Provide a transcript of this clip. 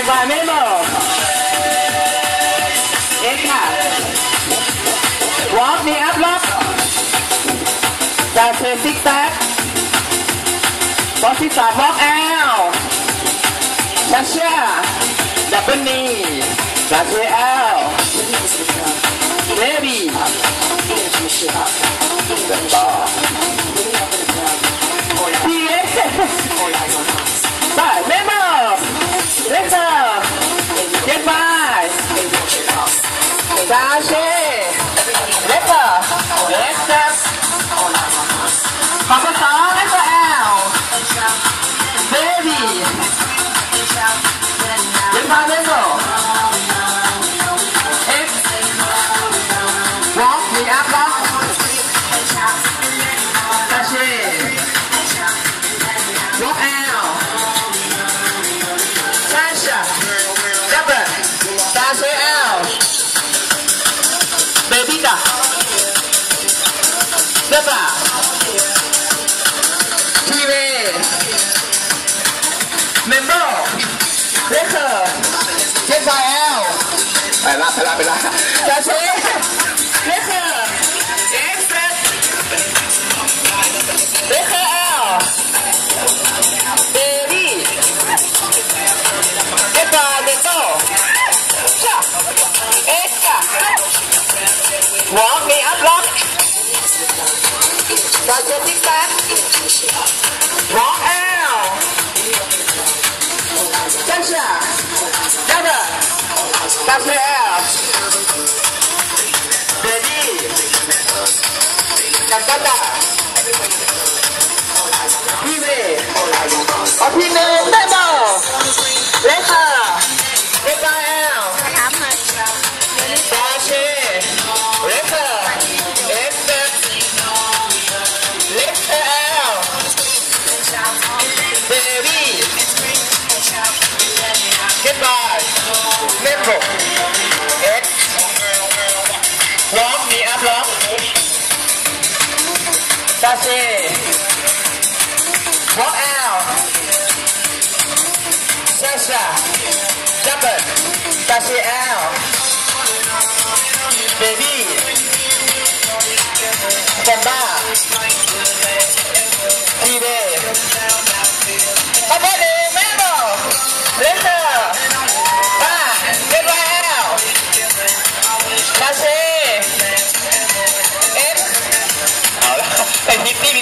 environmental. Eka. Walk the up lock. Down to zigzag. Bossy side walk out. Dasha. Double knee. Dasha out. Baby. sachet. Letter. Letter. คำภาษา letter L. Baby. เป็นพาเลโซ หน้าทีเวเมมเบอร์เลคเกอร์เจฟไฟแอลไปละไปละไปละจะเชเลคกอ Rồi chơi tiếng tán Rõ ao. Tension Never Something else Ready Kakata Pibe Opinion เมโทรเอ็กล็อกมีอัพล็อกดาเช walk out Sasha Double Dash it out Baby Gamba TV